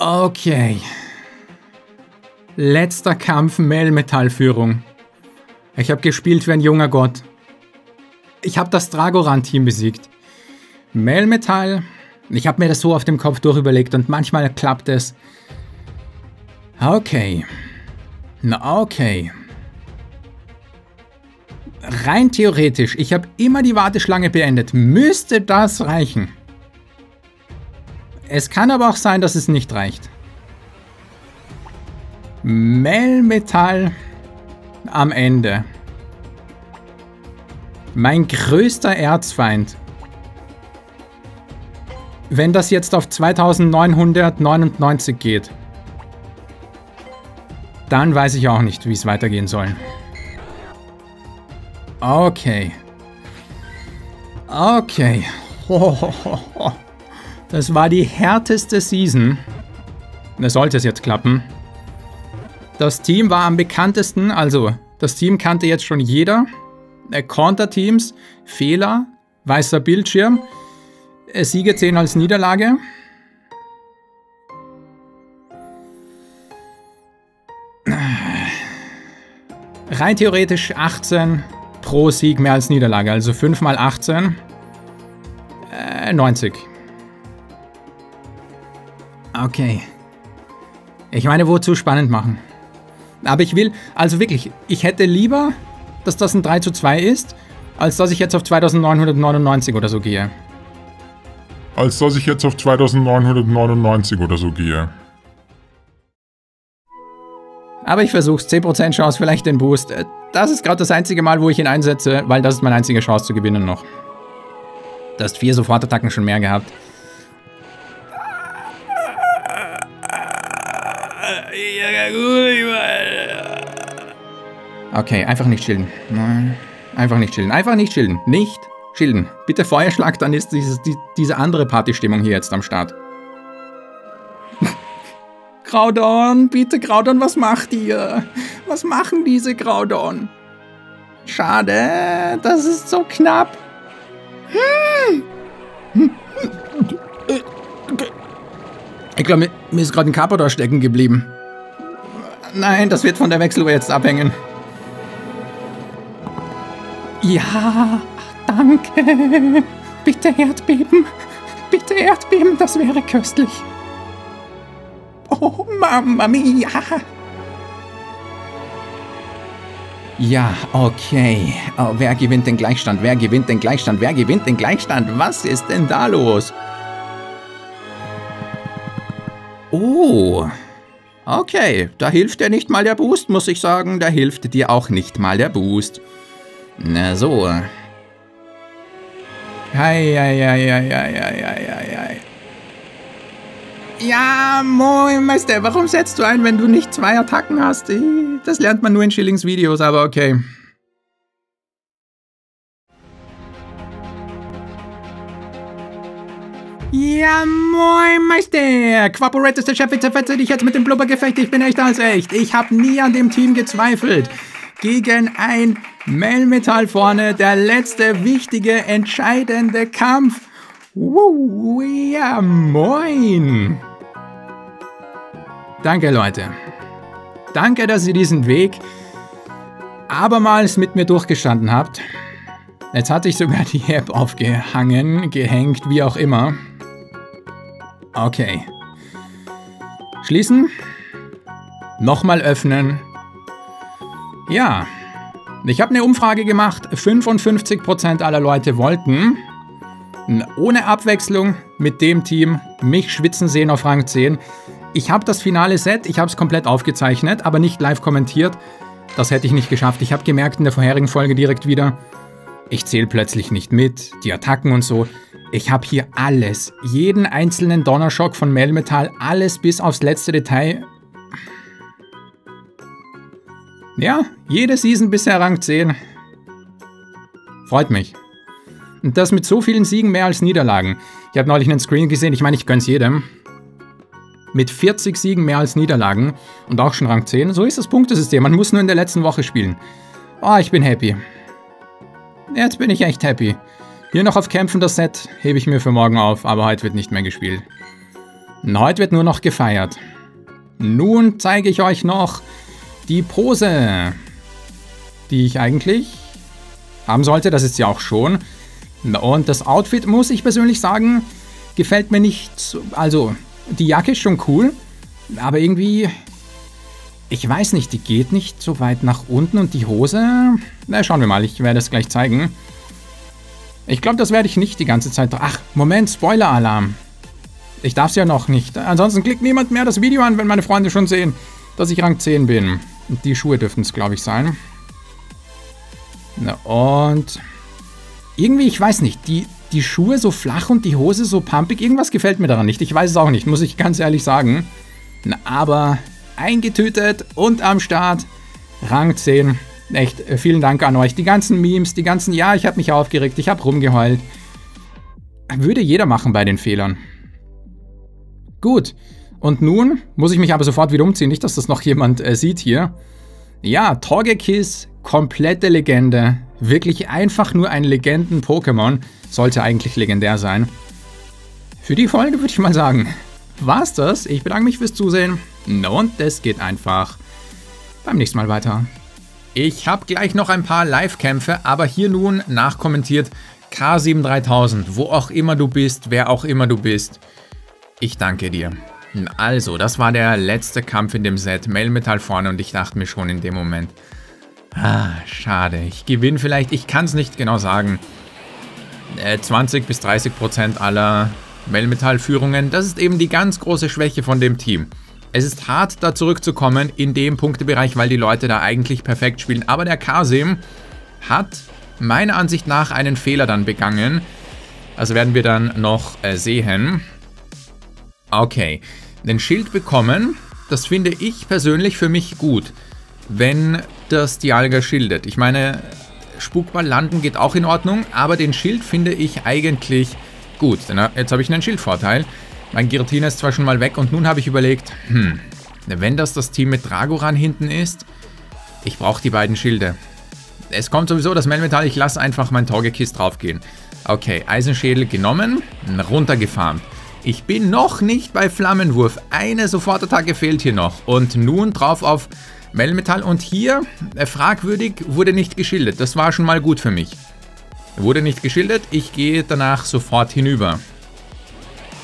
Okay. Letzter Kampf Melmetallführung. Ich habe gespielt wie ein junger Gott. Ich habe das Dragoran-Team besiegt. Melmetall. Ich habe mir das so auf dem Kopf durchüberlegt und manchmal klappt es. Okay. Na, okay. Rein theoretisch, ich habe immer die Warteschlange beendet. Müsste das reichen? Es kann aber auch sein, dass es nicht reicht. Melmetall am Ende. Mein größter Erzfeind. Wenn das jetzt auf 2999 geht, dann weiß ich auch nicht, wie es weitergehen soll. Okay. Okay. Das war die härteste Season. Das sollte es jetzt klappen. Das Team war am bekanntesten, also das Team kannte jetzt schon jeder. Äh, Konterteams, Fehler, weißer Bildschirm, äh, Siege 10 als Niederlage. Rein theoretisch 18 pro Sieg mehr als Niederlage, also 5 mal 18, äh, 90. Okay. Ich meine, wozu spannend machen? Aber ich will, also wirklich, ich hätte lieber, dass das ein 3 zu 2 ist, als dass ich jetzt auf 2999 oder so gehe. Als dass ich jetzt auf 2999 oder so gehe. Aber ich versuch's. 10% Chance, vielleicht den Boost. Äh, das ist gerade das einzige Mal, wo ich ihn einsetze, weil das ist meine einzige Chance zu gewinnen noch. Du hast vier Sofortattacken schon mehr gehabt. Okay, einfach nicht chillen. Nein, einfach nicht chillen. Einfach nicht chillen. Nicht chillen. Bitte Feuerschlag, dann ist dieses, die, diese andere Partystimmung hier jetzt am Start. Graudon, bitte Graudon, was macht ihr? Was machen diese Graudon? Schade, das ist so knapp. Ich glaube, mir, mir ist gerade ein Carpador stecken geblieben. Nein, das wird von der Wechseluhr jetzt abhängen. Ja, danke. Bitte Erdbeben. Bitte Erdbeben, das wäre köstlich. Oh, Mamma mia. Ja, okay. Oh, wer gewinnt den Gleichstand? Wer gewinnt den Gleichstand? Wer gewinnt den Gleichstand? Was ist denn da los? Oh. Okay, da hilft dir nicht mal der Boost, muss ich sagen. Da hilft dir auch nicht mal der Boost. Na so. Hei. Ja, moin, Meister, warum setzt du ein, wenn du nicht zwei Attacken hast? Das lernt man nur in Schillings Videos, aber okay. Ja, moin, Meister! Quaporet ist der Chef, ich zerfetze dich jetzt mit dem Blubbergefecht, ich bin echter als echt. Ich habe nie an dem Team gezweifelt. Gegen ein Melmetall vorne, der letzte wichtige, entscheidende Kampf. Wuh, ja, moin! Danke, Leute. Danke, dass ihr diesen Weg abermals mit mir durchgestanden habt. Jetzt hatte ich sogar die App aufgehangen, gehängt, wie auch immer. Okay. Schließen. Nochmal öffnen. Ja. Ich habe eine Umfrage gemacht. 55% aller Leute wollten ohne Abwechslung mit dem Team mich schwitzen sehen auf Rang 10. Ich habe das finale Set, ich habe es komplett aufgezeichnet, aber nicht live kommentiert. Das hätte ich nicht geschafft. Ich habe gemerkt in der vorherigen Folge direkt wieder, ich zähle plötzlich nicht mit, die Attacken und so. Ich habe hier alles, jeden einzelnen Donnerschock von Melmetall, alles bis aufs letzte Detail. Ja, jede Season bisher Rang 10. Freut mich. Und das mit so vielen Siegen mehr als Niederlagen. Ich habe neulich einen Screen gesehen, ich meine, ich gönn's jedem mit 40 Siegen mehr als Niederlagen und auch schon Rang 10. So ist das Punktesystem. Man muss nur in der letzten Woche spielen. Oh, ich bin happy. Jetzt bin ich echt happy. Hier noch auf Kämpfen das Set hebe ich mir für morgen auf, aber heute wird nicht mehr gespielt. Heute wird nur noch gefeiert. Nun zeige ich euch noch die Pose, die ich eigentlich haben sollte. Das ist sie auch schon. Und das Outfit, muss ich persönlich sagen, gefällt mir nicht. So, also, die Jacke ist schon cool, aber irgendwie, ich weiß nicht, die geht nicht so weit nach unten und die Hose, na schauen wir mal, ich werde es gleich zeigen. Ich glaube, das werde ich nicht die ganze Zeit. Ach, Moment, Spoiler-Alarm. Ich darf es ja noch nicht. Ansonsten klickt niemand mehr das Video an, wenn meine Freunde schon sehen, dass ich Rang 10 bin. Und die Schuhe dürften es, glaube ich, sein. Und irgendwie, ich weiß nicht, die, die Schuhe so flach und die Hose so pumpig, irgendwas gefällt mir daran nicht. Ich weiß es auch nicht, muss ich ganz ehrlich sagen. Aber eingetütet und am Start, Rang 10. Echt, äh, vielen Dank an euch. Die ganzen Memes, die ganzen, ja, ich habe mich aufgeregt, ich habe rumgeheult. Würde jeder machen bei den Fehlern. Gut. Und nun muss ich mich aber sofort wieder umziehen, nicht, dass das noch jemand äh, sieht hier. Ja, Togekiss, komplette Legende. Wirklich einfach nur ein Legenden-Pokémon. Sollte eigentlich legendär sein. Für die Folge würde ich mal sagen, war's das. Ich bedanke mich fürs Zusehen. Und es geht einfach beim nächsten Mal weiter. Ich habe gleich noch ein paar Live-Kämpfe, aber hier nun nachkommentiert K73000, wo auch immer du bist, wer auch immer du bist. Ich danke dir. Also, das war der letzte Kampf in dem Set. Melmetall vorne und ich dachte mir schon in dem Moment, ah, schade, ich gewinne vielleicht, ich kann es nicht genau sagen. Äh, 20 bis 30 Prozent aller Melmetall-Führungen, das ist eben die ganz große Schwäche von dem Team. Es ist hart, da zurückzukommen in dem Punktebereich, weil die Leute da eigentlich perfekt spielen. Aber der Kasim hat meiner Ansicht nach einen Fehler dann begangen. Also werden wir dann noch äh, sehen. Okay, den Schild bekommen, das finde ich persönlich für mich gut, wenn das Dialga schildet. Ich meine, Spukball landen geht auch in Ordnung, aber den Schild finde ich eigentlich gut. Denn jetzt habe ich einen Schildvorteil. Mein Giratina ist zwar schon mal weg und nun habe ich überlegt, hm, wenn das das Team mit Dragoran hinten ist, ich brauche die beiden Schilde. Es kommt sowieso das Melmetall, ich lasse einfach mein Torgekiss draufgehen. Okay, Eisenschädel genommen, runtergefarmt. Ich bin noch nicht bei Flammenwurf. Eine Sofortattacke fehlt hier noch. Und nun drauf auf Melmetall. Und hier, äh, fragwürdig, wurde nicht geschildert. Das war schon mal gut für mich. Wurde nicht geschildert. Ich gehe danach sofort hinüber.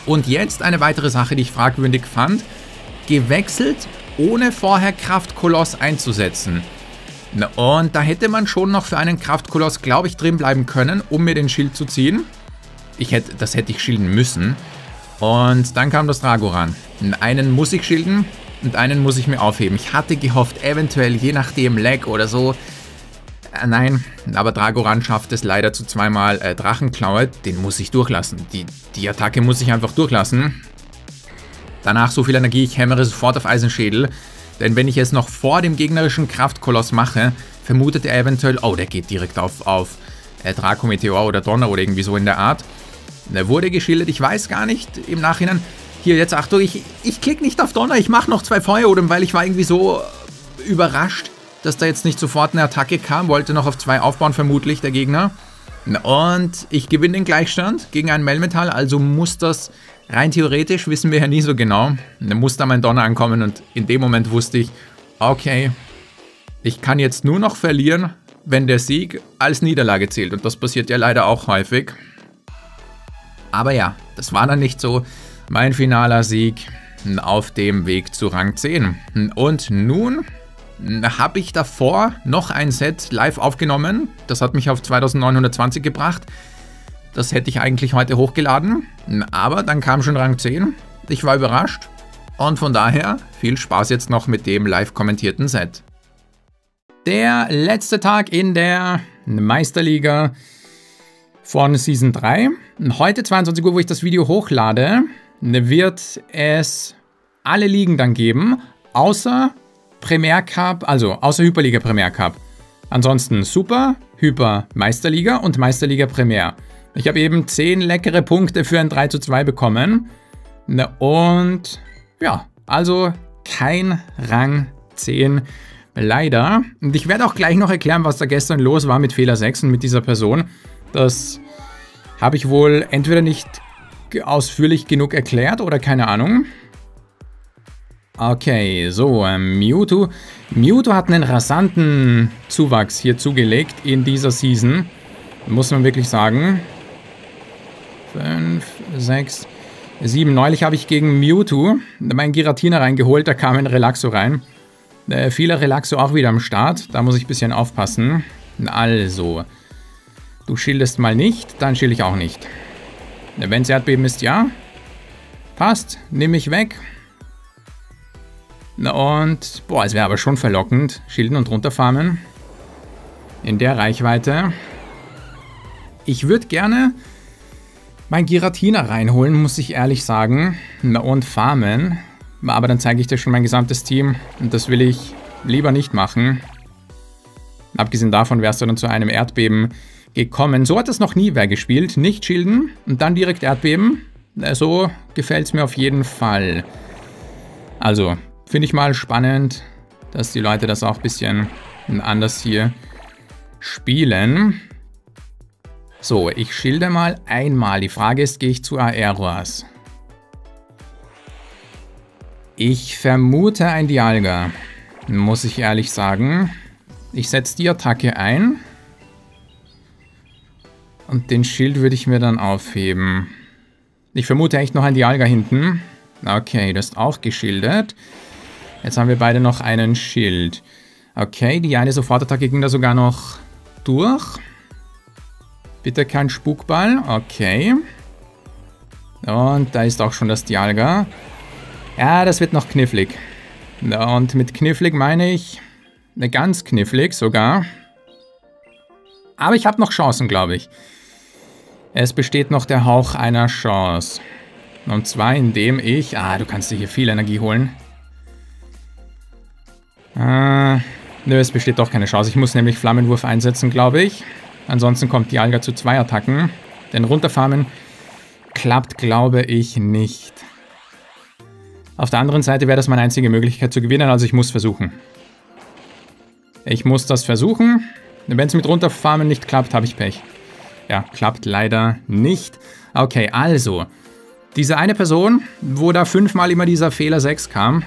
Und jetzt eine weitere Sache, die ich fragwürdig fand. Gewechselt, ohne vorher Kraftkoloss einzusetzen. Und da hätte man schon noch für einen Kraftkoloss, glaube ich, drin bleiben können, um mir den Schild zu ziehen. Ich hätte, das hätte ich schilden müssen. Und dann kam das Dragoran. Einen muss ich schilden und einen muss ich mir aufheben. Ich hatte gehofft, eventuell, je nachdem, Lag oder so, äh, nein, aber Dragoran schafft es leider zu zweimal äh, Drachenklaue. Den muss ich durchlassen. Die, die Attacke muss ich einfach durchlassen. Danach so viel Energie, ich hämmere sofort auf Eisenschädel. Denn wenn ich es noch vor dem gegnerischen Kraftkoloss mache, vermutet er eventuell, oh, der geht direkt auf, auf äh, Draco-Meteor oder Donner oder irgendwie so in der Art. Der wurde geschildert, ich weiß gar nicht im Nachhinein. Hier, jetzt Achtung, ich, ich klicke nicht auf Donner, ich mache noch zwei Feuerodem, weil ich war irgendwie so überrascht, dass da jetzt nicht sofort eine Attacke kam. Wollte noch auf zwei aufbauen, vermutlich, der Gegner. Und ich gewinne den Gleichstand gegen einen Melmetall, also muss das rein theoretisch, wissen wir ja nie so genau, dann muss da mein Donner ankommen und in dem Moment wusste ich, okay, ich kann jetzt nur noch verlieren, wenn der Sieg als Niederlage zählt und das passiert ja leider auch häufig. Aber ja, das war dann nicht so mein finaler Sieg auf dem Weg zu Rang 10. Und nun habe ich davor noch ein Set live aufgenommen. Das hat mich auf 2920 gebracht. Das hätte ich eigentlich heute hochgeladen. Aber dann kam schon Rang 10. Ich war überrascht. Und von daher viel Spaß jetzt noch mit dem live kommentierten Set. Der letzte Tag in der Meisterliga von Season 3. Heute 22 Uhr, wo ich das Video hochlade, wird es alle Ligen dann geben, außer Premier Cup, also außer Hyperliga Premier Cup. Ansonsten Super, Hyper Meisterliga und Meisterliga Premier. Ich habe eben 10 leckere Punkte für ein 3 zu 2 bekommen. Und ja, also kein Rang 10 leider. Und ich werde auch gleich noch erklären, was da gestern los war mit Fehler 6 und mit dieser Person. Das habe ich wohl entweder nicht ausführlich genug erklärt oder keine Ahnung. Okay, so, ähm, Mewtwo. Mewtwo hat einen rasanten Zuwachs hier zugelegt in dieser Season. Muss man wirklich sagen. 5, 6, 7. Neulich habe ich gegen Mewtwo meinen Giratina reingeholt, da kam ein Relaxo rein. Äh, viele Relaxo auch wieder am Start, da muss ich ein bisschen aufpassen. Also, du schildest mal nicht, dann schild ich auch nicht. Wenn es Erdbeben ist, ja. Passt, nehme ich weg. Und, boah, es wäre aber schon verlockend. Schilden und runterfarmen. In der Reichweite. Ich würde gerne mein Giratina reinholen, muss ich ehrlich sagen. Und farmen. Aber dann zeige ich dir schon mein gesamtes Team. Und das will ich lieber nicht machen. Abgesehen davon wärst du dann zu einem Erdbeben gekommen. So hat das noch nie wer gespielt. Nicht schilden und dann direkt Erdbeben. So gefällt es mir auf jeden Fall. Also, Finde ich mal spannend, dass die Leute das auch ein bisschen anders hier spielen. So, ich schilde mal einmal. Die Frage ist, gehe ich zu Aeroas? Ich vermute ein Dialga, muss ich ehrlich sagen. Ich setze die Attacke ein. Und den Schild würde ich mir dann aufheben. Ich vermute echt noch ein Dialga hinten. Okay, das ist auch geschildert. Jetzt haben wir beide noch einen Schild. Okay, die eine Sofortattacke ging da sogar noch durch. Bitte kein Spukball. Okay. Und da ist auch schon das Dialga. Ja, das wird noch knifflig. Und mit knifflig meine ich eine ganz knifflig sogar. Aber ich habe noch Chancen, glaube ich. Es besteht noch der Hauch einer Chance. Und zwar indem ich... Ah, du kannst dir hier viel Energie holen. Äh, nö, es besteht doch keine Chance. Ich muss nämlich Flammenwurf einsetzen, glaube ich. Ansonsten kommt die Alga zu zwei Attacken. Denn runterfarmen klappt, glaube ich, nicht. Auf der anderen Seite wäre das meine einzige Möglichkeit zu gewinnen, also ich muss versuchen. Ich muss das versuchen. Wenn es mit runterfarmen nicht klappt, habe ich Pech. Ja, klappt leider nicht. Okay, also. Diese eine Person, wo da fünfmal immer dieser Fehler 6 kam,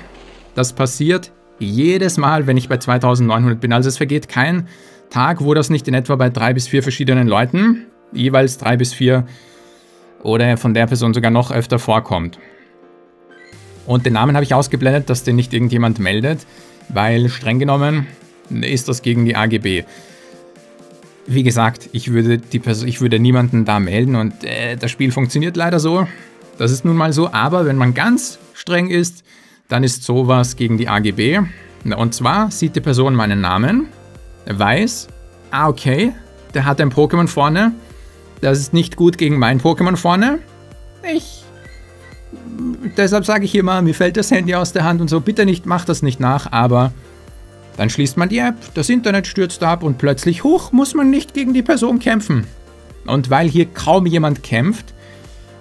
das passiert jedes Mal, wenn ich bei 2900 bin. Also es vergeht kein Tag, wo das nicht in etwa bei drei bis vier verschiedenen Leuten, jeweils drei bis vier oder von der Person sogar noch öfter vorkommt. Und den Namen habe ich ausgeblendet, dass den nicht irgendjemand meldet, weil streng genommen ist das gegen die AGB. Wie gesagt, ich würde, die Person, ich würde niemanden da melden und äh, das Spiel funktioniert leider so. Das ist nun mal so, aber wenn man ganz streng ist, dann ist sowas gegen die AGB. Und zwar sieht die Person meinen Namen, weiß, ah okay, der hat ein Pokémon vorne, das ist nicht gut gegen mein Pokémon vorne. Ich. Deshalb sage ich immer, mir fällt das Handy aus der Hand und so, bitte nicht, mach das nicht nach, aber dann schließt man die App, das Internet stürzt ab und plötzlich, hoch, muss man nicht gegen die Person kämpfen. Und weil hier kaum jemand kämpft,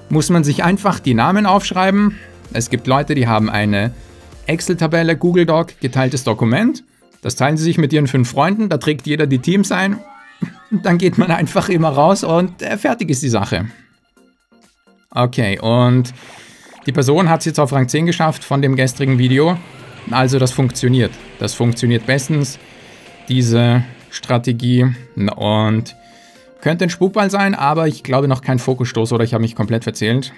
muss man sich einfach die Namen aufschreiben, es gibt Leute, die haben eine Excel-Tabelle, Google Doc, geteiltes Dokument. Das teilen sie sich mit ihren fünf Freunden, da trägt jeder die Teams ein. Dann geht man einfach immer raus und äh, fertig ist die Sache. Okay, und die Person hat es jetzt auf Rang 10 geschafft von dem gestrigen Video. Also das funktioniert. Das funktioniert bestens, diese Strategie. Und könnte ein Spukball sein, aber ich glaube noch kein Fokusstoß oder ich habe mich komplett verzählt.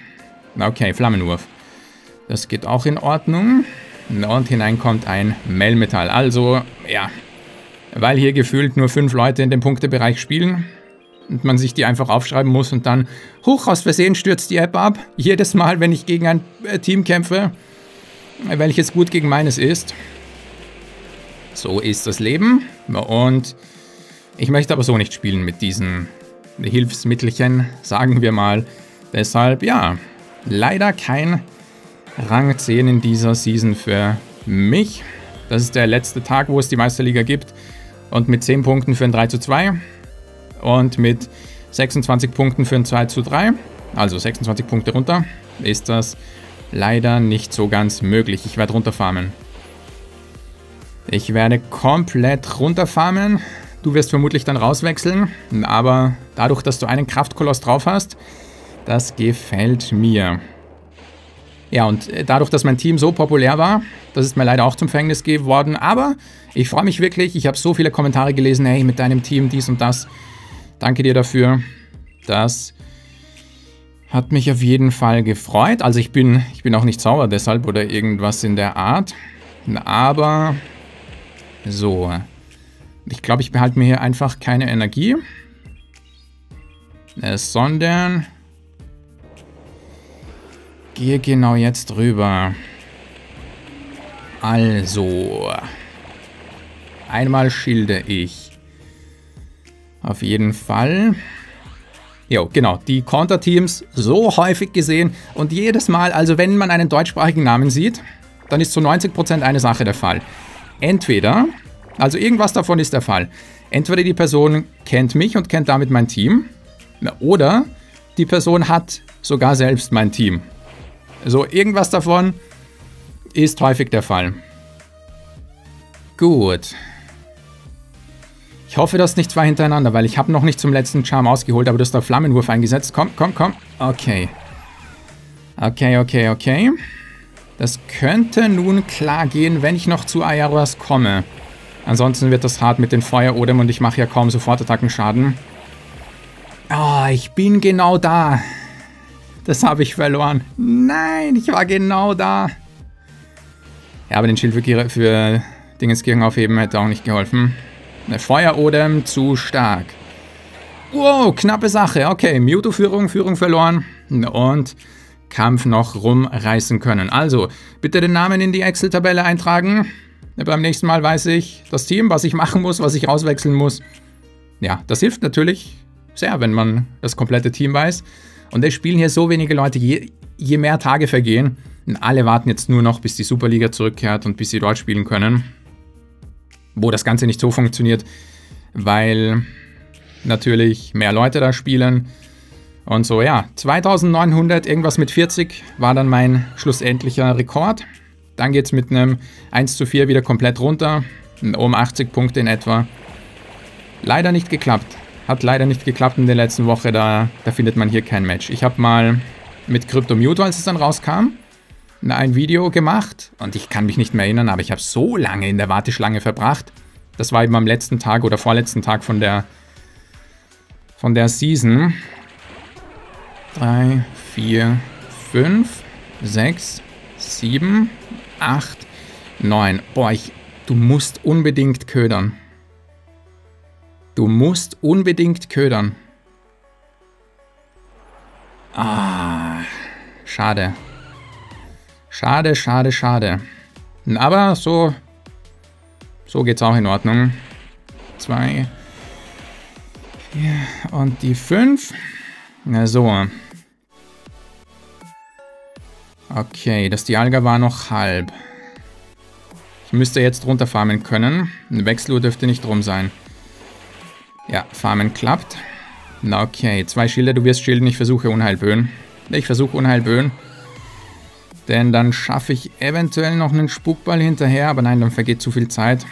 Okay, Flammenwurf. Das geht auch in Ordnung. Und hinein kommt ein Melmetall. Also, ja, weil hier gefühlt nur fünf Leute in dem Punktebereich spielen und man sich die einfach aufschreiben muss und dann, hoch, aus Versehen stürzt die App ab. Jedes Mal, wenn ich gegen ein äh, Team kämpfe, welches gut gegen meines ist. So ist das Leben. Und ich möchte aber so nicht spielen mit diesen Hilfsmittelchen, sagen wir mal. Deshalb, ja, leider kein Rang 10 in dieser Season für mich. Das ist der letzte Tag, wo es die Meisterliga gibt. Und mit 10 Punkten für ein 3 zu 2. Und mit 26 Punkten für ein 2 zu 3. Also 26 Punkte runter. Ist das leider nicht so ganz möglich. Ich werde runterfarmen. Ich werde komplett runterfarmen. Du wirst vermutlich dann rauswechseln. Aber dadurch, dass du einen Kraftkoloss drauf hast, Das gefällt mir. Ja, und äh, dadurch, dass mein Team so populär war, das ist mir leider auch zum Verhängnis geworden. Aber ich freue mich wirklich. Ich habe so viele Kommentare gelesen. Hey, mit deinem Team dies und das. Danke dir dafür. Das hat mich auf jeden Fall gefreut. Also ich bin, ich bin auch nicht sauer deshalb oder irgendwas in der Art. Aber so. Ich glaube, ich behalte mir hier einfach keine Energie. Äh, sondern gehe genau jetzt rüber. Also. Einmal schilde ich. Auf jeden Fall. Jo, genau. Die Konterteams so häufig gesehen und jedes Mal, also wenn man einen deutschsprachigen Namen sieht, dann ist zu 90% eine Sache der Fall. Entweder, also irgendwas davon ist der Fall. Entweder die Person kennt mich und kennt damit mein Team, oder die Person hat sogar selbst mein Team. So, irgendwas davon ist häufig der Fall. Gut. Ich hoffe, das nicht zwei hintereinander, weil ich habe noch nicht zum letzten Charm ausgeholt, aber du hast da Flammenwurf eingesetzt. Komm, komm, komm. Okay. Okay, okay, okay. Das könnte nun klar gehen, wenn ich noch zu Ayaras komme. Ansonsten wird das hart mit den Feuerodem und ich mache ja kaum Sofortattackenschaden. Ah, oh, ich bin genau da. Das habe ich verloren. Nein, ich war genau da. Ja, aber den Schild für, für Dingenskirchen aufheben hätte auch nicht geholfen. Eine Feuerodem zu stark. Wow, knappe Sache. Okay, Mewtwo-Führung, Führung verloren. Und Kampf noch rumreißen können. Also, bitte den Namen in die Excel-Tabelle eintragen. Beim nächsten Mal weiß ich das Team, was ich machen muss, was ich auswechseln muss. Ja, das hilft natürlich sehr, wenn man das komplette Team weiß. Und es spielen hier so wenige Leute, je, je mehr Tage vergehen. Und alle warten jetzt nur noch, bis die Superliga zurückkehrt und bis sie dort spielen können. Wo das Ganze nicht so funktioniert, weil natürlich mehr Leute da spielen. Und so, ja, 2900, irgendwas mit 40 war dann mein schlussendlicher Rekord. Dann geht es mit einem 1 zu 4 wieder komplett runter, um 80 Punkte in etwa. Leider nicht geklappt. Hat leider nicht geklappt in der letzten Woche, da, da findet man hier kein Match. Ich habe mal mit Crypto Mute, als es dann rauskam, ein Video gemacht und ich kann mich nicht mehr erinnern, aber ich habe so lange in der Warteschlange verbracht. Das war eben am letzten Tag oder vorletzten Tag von der, von der Season. 3, 4, 5, 6, 7, 8, 9. Boah, ich, du musst unbedingt ködern. Du musst unbedingt ködern. Ah, schade. Schade, schade, schade. Aber so, so geht's auch in Ordnung. Zwei, vier und die fünf. Na so. Okay, das Dialga war noch halb. Ich müsste jetzt runterfarmen können. Ein Wechseluhr dürfte nicht rum sein. Ja, Farmen klappt. Okay, zwei Schilder, du wirst schilden, ich versuche Unheilböen. Ich versuche Unheilböen. Denn dann schaffe ich eventuell noch einen Spukball hinterher, aber nein, dann vergeht zu viel Zeit.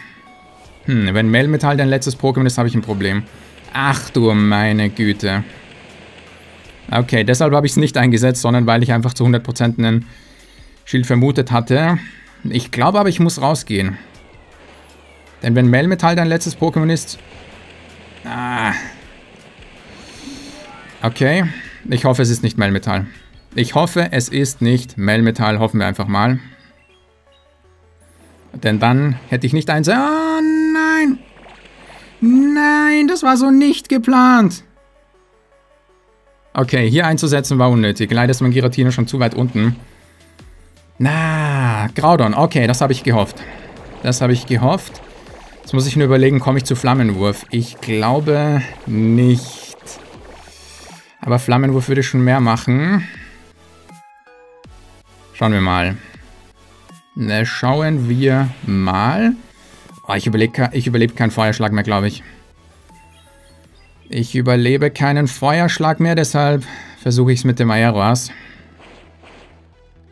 Hm, wenn Melmetall dein letztes Pokémon ist, habe ich ein Problem. Ach du meine Güte. Okay, deshalb habe ich es nicht eingesetzt, sondern weil ich einfach zu 100% einen Schild vermutet hatte. Ich glaube aber, ich muss rausgehen. Denn wenn Melmetall dein letztes Pokémon ist... Ah. Okay, ich hoffe, es ist nicht Melmetall. Ich hoffe, es ist nicht Melmetall, hoffen wir einfach mal. Denn dann hätte ich nicht eins... Oh nein! Nein, das war so nicht geplant. Okay, hier einzusetzen war unnötig. Leider ist mein Giratino schon zu weit unten. Na, Graudon. Okay, das habe ich gehofft. Das habe ich gehofft. Jetzt muss ich nur überlegen, komme ich zu Flammenwurf? Ich glaube nicht. Aber Flammenwurf würde schon mehr machen. Schauen wir mal. Na, schauen wir mal. Oh, ich überlebe ich überlebe keinen Feuerschlag mehr, glaube ich. Ich überlebe keinen Feuerschlag mehr, deshalb versuche ich es mit dem Aeroas.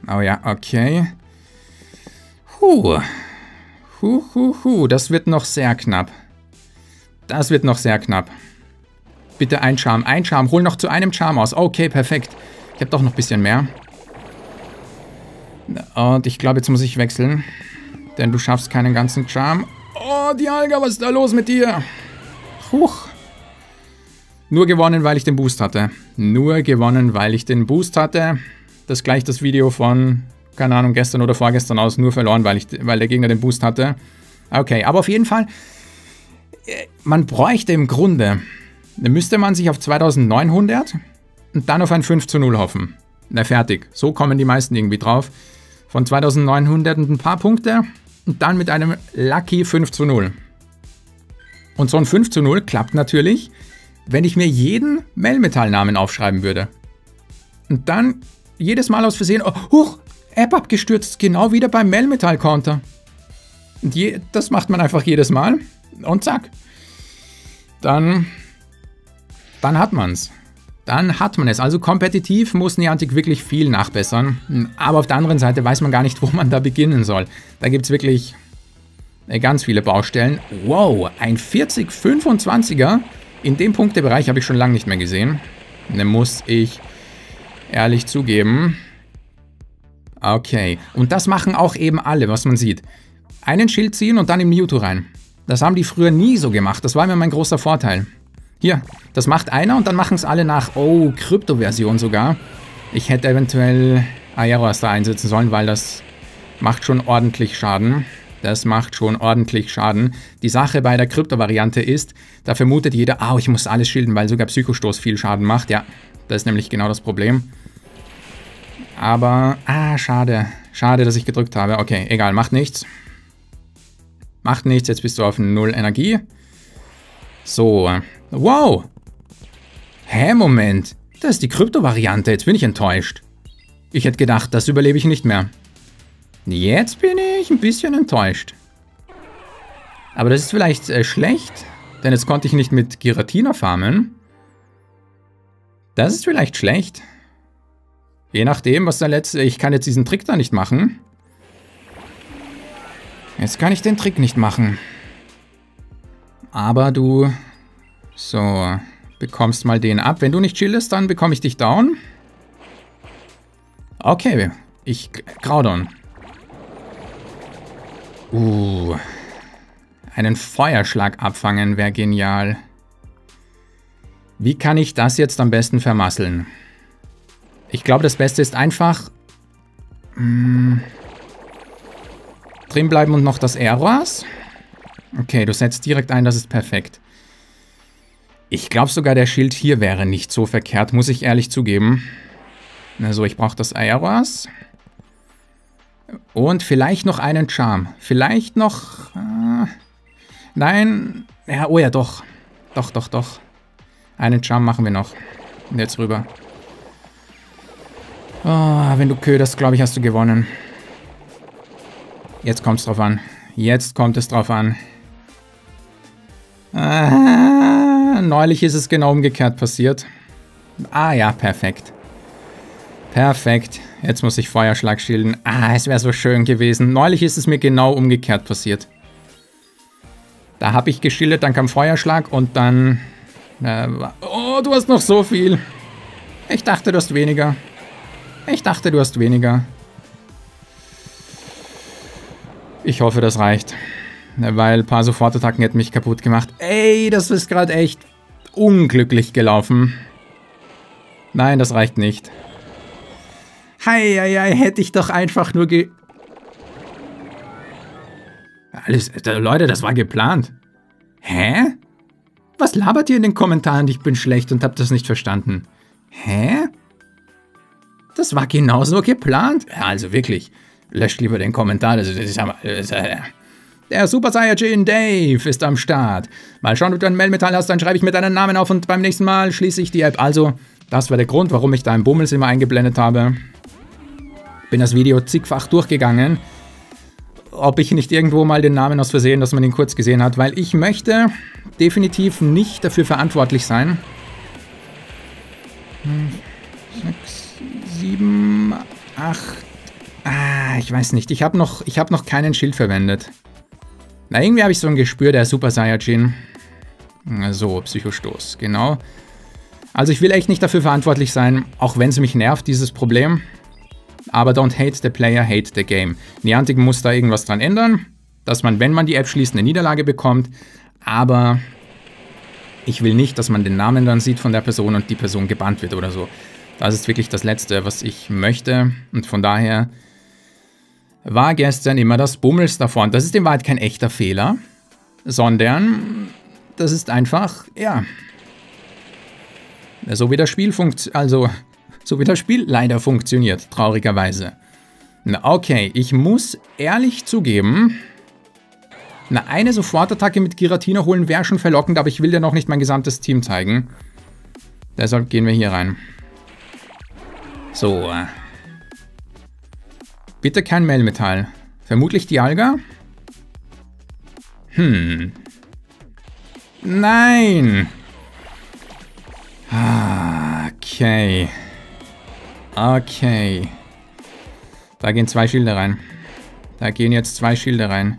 Oh ja, okay. Huh. Huh, huh, huh. Das wird noch sehr knapp. Das wird noch sehr knapp. Bitte ein Charm, ein Charm. Hol noch zu einem Charm aus. Okay, perfekt. Ich habe doch noch ein bisschen mehr. Und ich glaube, jetzt muss ich wechseln. Denn du schaffst keinen ganzen Charm. Oh, Dialga, was ist da los mit dir? Huch. Nur gewonnen, weil ich den Boost hatte. Nur gewonnen, weil ich den Boost hatte. Das gleich das Video von, keine Ahnung, gestern oder vorgestern aus. Nur verloren, weil, ich, weil der Gegner den Boost hatte. Okay, aber auf jeden Fall, äh, man bräuchte im Grunde, müsste man sich auf 2900 und dann auf ein 5 zu 0 hoffen. Na fertig, so kommen die meisten irgendwie drauf. Von 2900 und ein paar Punkte und dann mit einem Lucky 5 zu 0. Und so ein 5 zu 0 klappt natürlich, wenn ich mir jeden Melmetallnamen aufschreiben würde. Und dann jedes Mal aus Versehen, oh, huch, App abgestürzt, genau wieder beim Melmetall-Counter. Das macht man einfach jedes Mal und zack. Dann, dann hat man's. Dann hat man es. Also kompetitiv muss Niantic wirklich viel nachbessern. Aber auf der anderen Seite weiß man gar nicht, wo man da beginnen soll. Da gibt es wirklich äh, ganz viele Baustellen. Wow, ein 40-25er. In dem Punktebereich habe ich schon lange nicht mehr gesehen. Ne, muss ich ehrlich zugeben. Okay, und das machen auch eben alle, was man sieht. Einen Schild ziehen und dann im Mewtwo rein. Das haben die früher nie so gemacht. Das war immer mein großer Vorteil. Hier, das macht einer und dann machen es alle nach. Oh, Krypto-Version sogar. Ich hätte eventuell Aeros da einsetzen sollen, weil das macht schon ordentlich Schaden. Das macht schon ordentlich Schaden. Die Sache bei der Krypto-Variante ist, da vermutet jeder, ah, ich muss alles schilden, weil sogar Psychostoß viel Schaden macht. Ja, das ist nämlich genau das Problem. Aber, ah, schade. Schade, dass ich gedrückt habe. Okay, egal, macht nichts. Macht nichts, jetzt bist du auf 0 Energie. So. Wow. Hä, Moment. Das ist die Krypto-Variante. Jetzt bin ich enttäuscht. Ich hätte gedacht, das überlebe ich nicht mehr. Jetzt bin ich ein bisschen enttäuscht. Aber das ist vielleicht äh, schlecht, denn jetzt konnte ich nicht mit Giratina farmen. Das ist vielleicht schlecht. Je nachdem, was der letzte... Ich kann jetzt diesen Trick da nicht machen. Jetzt kann ich den Trick nicht machen. Aber du... So, bekommst mal den ab. Wenn du nicht chillest, dann bekomme ich dich down. Okay, ich... Graudon. Uh... Einen Feuerschlag abfangen wäre genial. Wie kann ich das jetzt am besten vermasseln? Ich glaube, das Beste ist einfach... Mh, hm, drin bleiben und noch das Errors. Okay, du setzt direkt ein, das ist perfekt. Ich glaube sogar, der Schild hier wäre nicht so verkehrt, muss ich ehrlich zugeben. Also, ich brauche das Aeros. Und vielleicht noch einen Charm. Vielleicht noch... Äh, nein. Ja, oh ja, doch. Doch, doch, doch. Einen Charm machen wir noch. Und jetzt rüber. Oh, wenn du köderst, glaube ich, hast du gewonnen. Jetzt kommt es drauf an. Jetzt kommt es drauf an. Ah, neulich ist es genau umgekehrt passiert. Ah ja, perfekt. Perfekt. Jetzt muss ich Feuerschlag schilden. Ah, es wäre so schön gewesen. Neulich ist es mir genau umgekehrt passiert. Da habe ich geschildert, dann kam Feuerschlag und dann... Äh, oh, du hast noch so viel. Ich dachte, du hast weniger. Ich dachte, du hast weniger. Ich hoffe, das reicht. Weil ein paar Sofortattacken hätten mich kaputt gemacht. Ey, das ist gerade echt unglücklich gelaufen. Nein, das reicht nicht. Hei, hei, hei, hätte ich doch einfach nur ge... Alles, Leute, das war geplant. Hä? Was labert ihr in den Kommentaren? Ich bin schlecht und hab das nicht verstanden. Hä? Das war genauso geplant. Ja, also wirklich. Löscht lieber den Kommentar. Das ist, das ist, äh, der Super Saiyajin Dave ist am Start. Mal schauen, ob du ein Mailmetall hast, dann schreibe ich mir deinen Namen auf und beim nächsten Mal schließe ich die App. Also, das war der Grund, warum ich da im Bummels immer eingeblendet habe. Bin das Video zigfach durchgegangen. Ob ich nicht irgendwo mal den Namen aus Versehen, dass man ihn kurz gesehen hat, weil ich möchte definitiv nicht dafür verantwortlich sein. 6, 7, 8, Ah, ich weiß nicht. Ich habe noch, hab noch keinen Schild verwendet. Na, irgendwie habe ich so ein Gespür, der Super Saiyajin. So, Psychostoß, genau. Also ich will echt nicht dafür verantwortlich sein, auch wenn es mich nervt, dieses Problem. Aber don't hate the player, hate the game. Niantic muss da irgendwas dran ändern, dass man, wenn man die App schließt, eine Niederlage bekommt. Aber ich will nicht, dass man den Namen dann sieht von der Person und die Person gebannt wird oder so. Das ist wirklich das Letzte, was ich möchte. Und von daher war gestern immer das Bummels davon. Das ist in Wahrheit kein echter Fehler, sondern das ist einfach, ja, so wie das Spiel funktioniert, also so wie das Spiel leider funktioniert, traurigerweise. Na, okay, ich muss ehrlich zugeben, na, eine Sofortattacke mit Giratina holen wäre schon verlockend, aber ich will dir noch nicht mein gesamtes Team zeigen. Deshalb gehen wir hier rein. So. Bitte kein Melmetall. Vermutlich die Alga? Hm. Nein! Okay. Okay. Da gehen zwei Schilde rein. Da gehen jetzt zwei Schilde rein.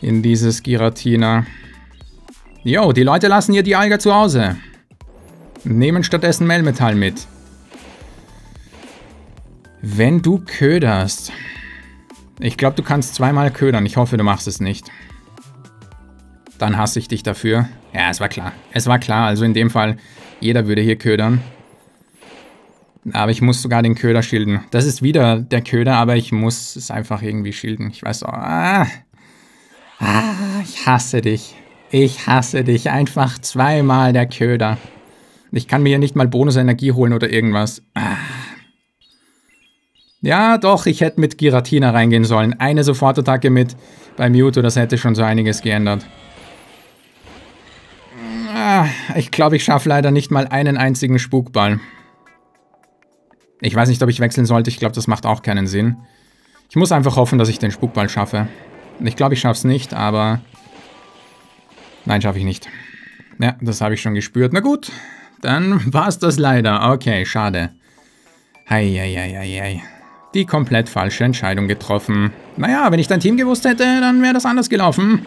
In dieses Giratina. Jo, die Leute lassen hier die Alga zu Hause. Nehmen stattdessen Melmetall mit. Wenn du köderst. Ich glaube, du kannst zweimal ködern. Ich hoffe, du machst es nicht. Dann hasse ich dich dafür. Ja, es war klar. Es war klar. Also in dem Fall, jeder würde hier ködern. Aber ich muss sogar den Köder schilden. Das ist wieder der Köder, aber ich muss es einfach irgendwie schilden. Ich weiß auch. Ah, ah, ich hasse dich. Ich hasse dich. Einfach zweimal der Köder. Ich kann mir hier nicht mal Bonusenergie holen oder irgendwas. Ah. Ja, doch, ich hätte mit Giratina reingehen sollen. Eine Sofortattacke mit bei Mewtwo, das hätte schon so einiges geändert. Ah, ich glaube, ich schaffe leider nicht mal einen einzigen Spukball. Ich weiß nicht, ob ich wechseln sollte. Ich glaube, das macht auch keinen Sinn. Ich muss einfach hoffen, dass ich den Spukball schaffe. Ich glaube, ich schaffe es nicht, aber... Nein, schaffe ich nicht. Ja, das habe ich schon gespürt. Na gut, dann war es das leider. Okay, schade. Heieieiei. Die komplett falsche Entscheidung getroffen. Naja, wenn ich dein Team gewusst hätte, dann wäre das anders gelaufen.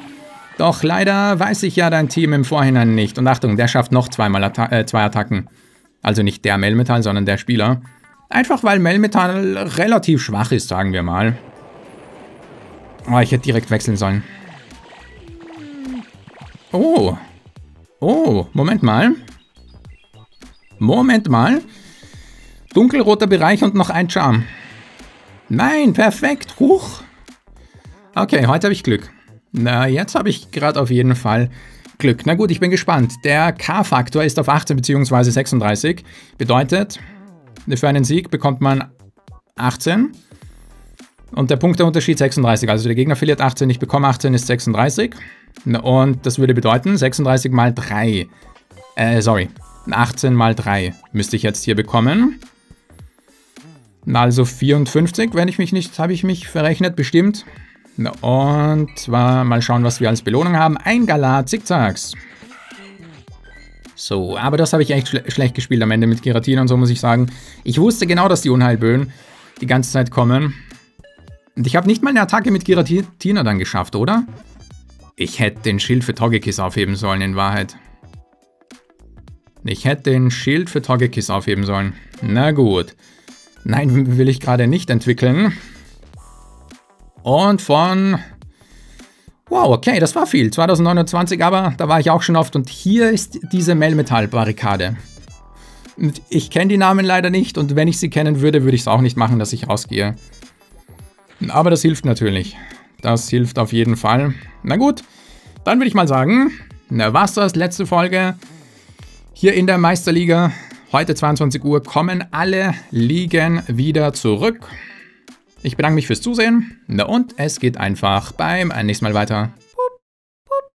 Doch leider weiß ich ja dein Team im Vorhinein nicht. Und Achtung, der schafft noch zweimal Atta äh, zwei Attacken. Also nicht der Melmetall, sondern der Spieler. Einfach weil Melmetall relativ schwach ist, sagen wir mal. Oh, ich hätte direkt wechseln sollen. Oh. Oh, Moment mal. Moment mal. Dunkelroter Bereich und noch ein Charm. Nein, perfekt. Huch. Okay, heute habe ich Glück. Na, jetzt habe ich gerade auf jeden Fall Glück. Na gut, ich bin gespannt. Der K-Faktor ist auf 18 bzw. 36. Bedeutet, für einen Sieg bekommt man 18. Und der Punkteunterschied 36. Also der Gegner verliert 18, ich bekomme 18, ist 36. Und das würde bedeuten 36 mal 3. Äh, sorry. 18 mal 3 müsste ich jetzt hier bekommen. Also 54, wenn ich mich nicht, habe ich mich verrechnet, bestimmt. Und zwar mal schauen, was wir als Belohnung haben. Ein Galat Zickzacks. So, aber das habe ich echt schle schlecht gespielt am Ende mit Giratina und so, muss ich sagen. Ich wusste genau, dass die Unheilböen die ganze Zeit kommen. Und ich habe nicht mal eine Attacke mit Giratina dann geschafft, oder? Ich hätte den Schild für Togekiss aufheben sollen, in Wahrheit. Ich hätte den Schild für Togekiss aufheben sollen. Na gut. Nein, will ich gerade nicht entwickeln. Und von Wow, okay, das war viel. 2029, aber da war ich auch schon oft. Und hier ist diese Melmetall-Barrikade. Ich kenne die Namen leider nicht und wenn ich sie kennen würde, würde ich es auch nicht machen, dass ich rausgehe. Aber das hilft natürlich. Das hilft auf jeden Fall. Na gut, dann würde ich mal sagen, na was das, letzte Folge. Hier in der Meisterliga, heute 22 Uhr, kommen alle Ligen wieder zurück. Ich bedanke mich fürs Zusehen und es geht einfach beim nächsten Mal weiter.